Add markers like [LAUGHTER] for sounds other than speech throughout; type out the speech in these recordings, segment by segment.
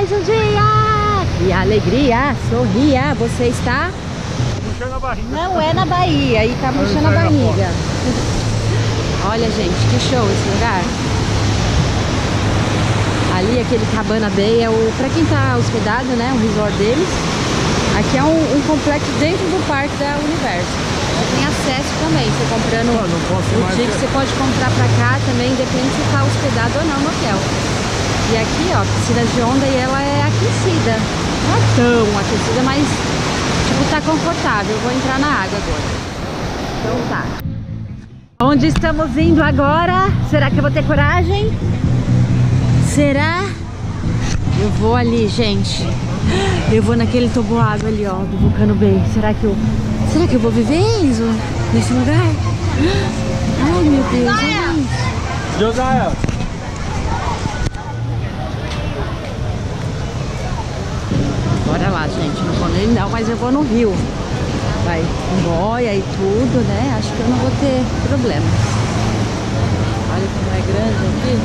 mais um dia! E alegria, sorria, você está? Murchando a barriga. Não é na Bahia, aí tá murchando a barriga. [LAUGHS] Olha, gente, que show esse lugar. Ali, aquele Cabana Bay, é o, pra quem tá hospedado, né, um resort deles. Aqui é um, um complexo dentro do parque da Universo. Tem acesso também, você comprando o ticket, ver. você pode comprar pra cá também, depende se tá hospedado ou não no hotel. E aqui, ó, piscina de onda e ela é aquecida. Não é tão aquecida, mas, tipo, tá confortável. Eu vou entrar na água agora. Então tá. Onde estamos indo agora? Será que eu vou ter coragem? Será? Eu vou ali, gente. Eu vou naquele toboágua ali, ó, do Vulcano Bay. Será que eu... Será que eu vou viver, Enzo? Nesse lugar? [GASPS] Ai, meu Deus. Josiah. Bora lá, gente. Não vou nem não, mas eu vou no rio. Vai com boia e tudo, né? Acho que eu não vou ter problemas. Olha como é grande aqui.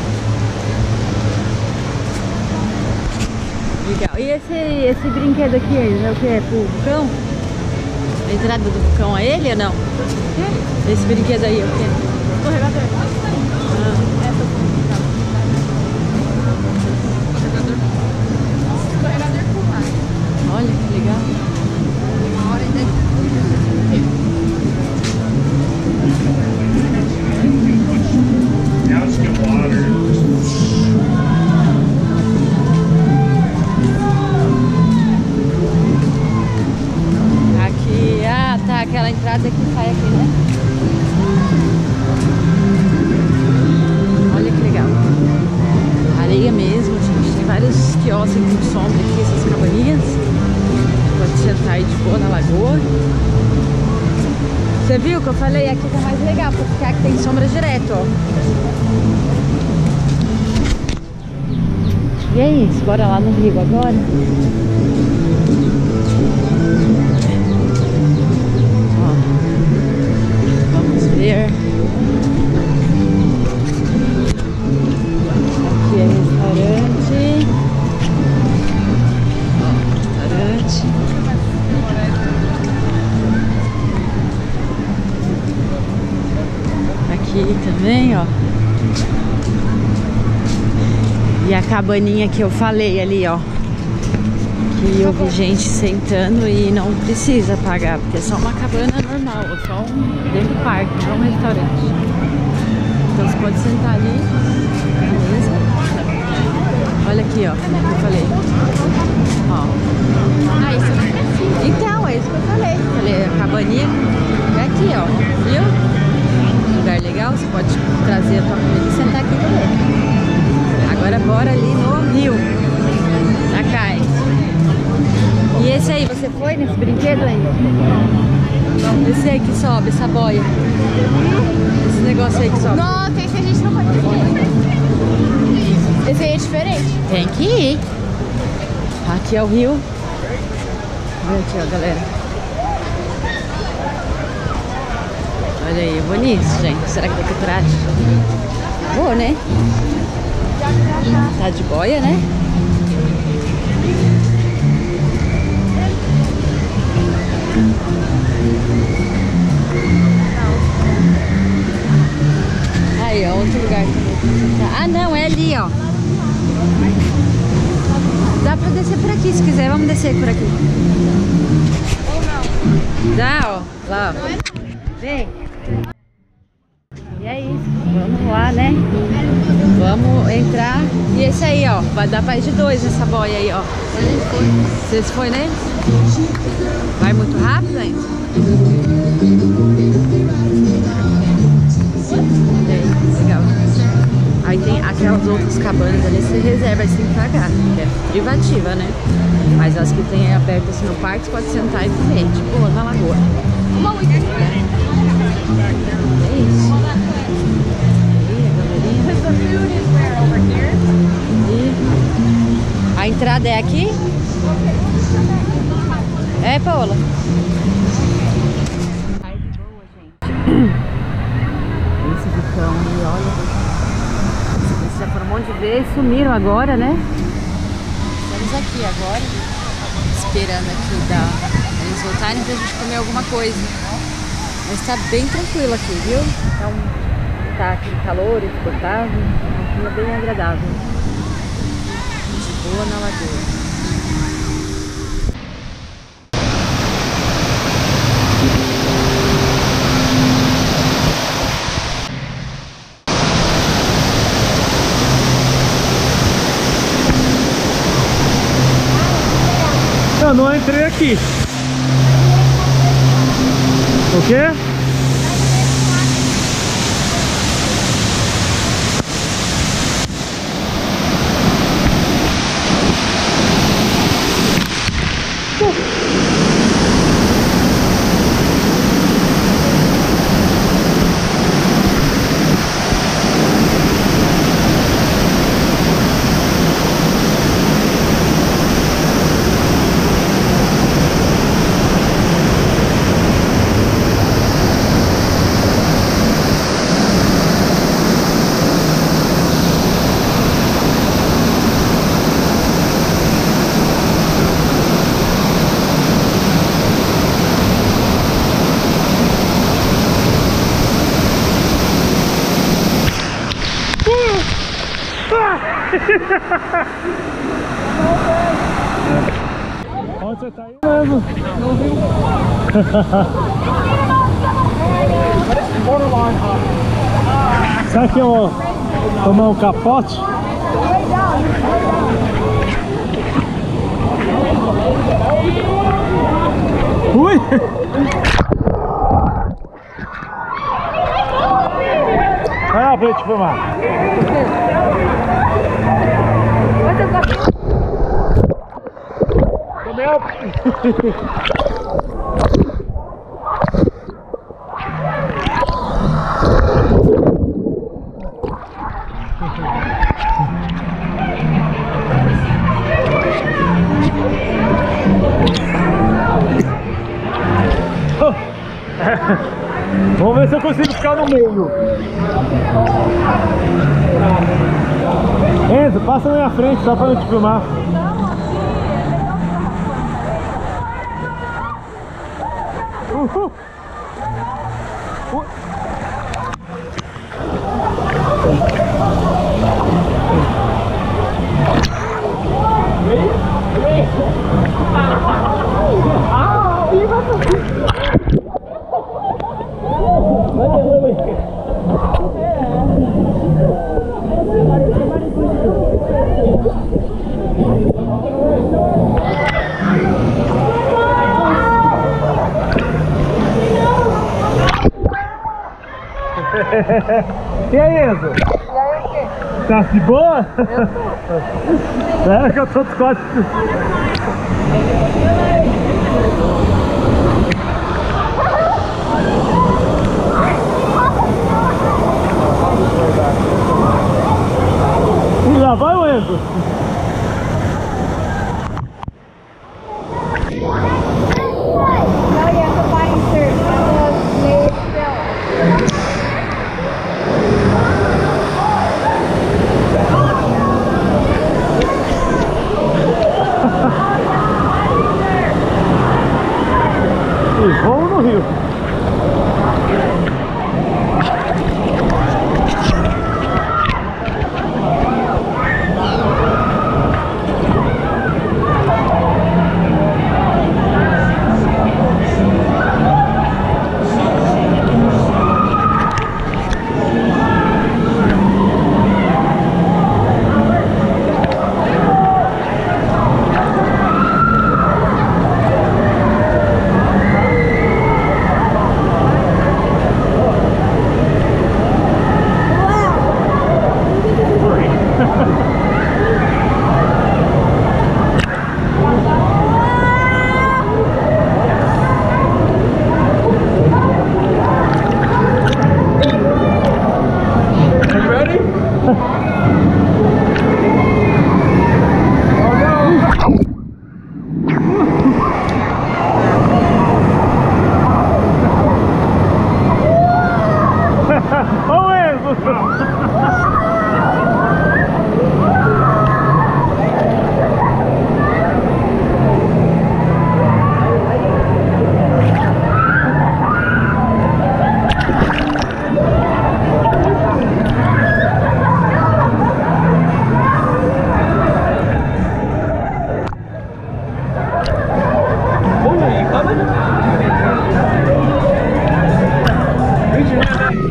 Legal. E esse, esse brinquedo aqui, é o que? É pro vulcão? A entrada do vulcão é ele ou não? Esse brinquedo aí é o quê? Olha que legal. Aqui, ah, tá, aquela entrada que sai aqui, Você viu que eu falei? Aqui tá mais legal, porque aqui tem sombra direto, ó. E é isso, bora lá no rio agora. Ó, vamos ver. Aqui é restaurante. Ó. E a cabaninha que eu falei ali, ó. Que eu vi gente sentando e não precisa pagar, porque é só uma cabana normal, é só um dentro do parque, não é um restaurante. Então você pode sentar ali mesa. Olha aqui, ó, como eu falei. Ó. Ah, isso. Então, é isso que eu falei. Falei, a cabaninha é aqui, ó. Viu? Lugar legal, você pode trazer a tua comida e sentar aqui também. Agora bora ali no rio. Na cais. E esse aí, você foi nesse brinquedo aí? Esse aí que sobe, essa boia. Esse negócio aí que sobe. Nossa, esse a gente não pode ir. Esse aí é diferente. Tem que ir. Aqui é o rio. Olha aqui, ó, galera. Olha aí, bonito, gente. Será que ter coragem? Vou, né? Tá de boia, né? Aí, ó, outro lugar. Ah, não, é ali, ó. Dá pra descer por aqui, se quiser. Vamos descer por aqui. Dá, ó. Lá, ó. Vem. E é isso. Vamos lá, né? Vamos entrar. E esse aí, ó. Vai dar ir de dois nessa boia aí, ó. Vocês foi nele? Vai muito rápido, hein? E aí, legal. Aí tem aquelas outras cabanas ali, você reserva, você tem que pagar, que é privativa, né? Mas as que tem abertas assim no parque, você pode sentar e comer, tipo, na lagoa. É. Aí, E a entrada é aqui? É, Paola? Esse vulcão aí, olha. Eles já foram um monte de vezes, sumiram agora, né? Estamos aqui agora, esperando aqui da, eles voltarem pra gente comer alguma coisa. Mas tá bem tranquilo aqui, viu? Então, tá aquele calor insuportável, um clima bem agradável. De boa na lagoa. Eu não entrei aqui. O quê? Onde você tá aí mesmo? Será que eu vou tomar um capote? Ui! Vai lá pra eu te filmar. Comeu? [LAUGHS] Vamos ver se eu consigo ficar no meio. Enzo, passa na minha frente só pra eu te filmar. Uhul. [LAUGHS] E aí, Enzo? E aí o quê? Tá de boa? [LAUGHS] É que eu tô quase. E lá vai o Enzo. Oh. Gracias.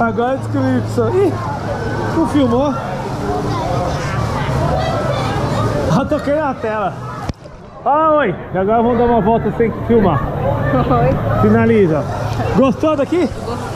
Agora descobri, pessoal. Ih, não filmou? Eu toquei na tela. Fala oi. Agora vamos dar uma volta sem filmar. Oi. Finaliza. Gostou daqui? Gostei.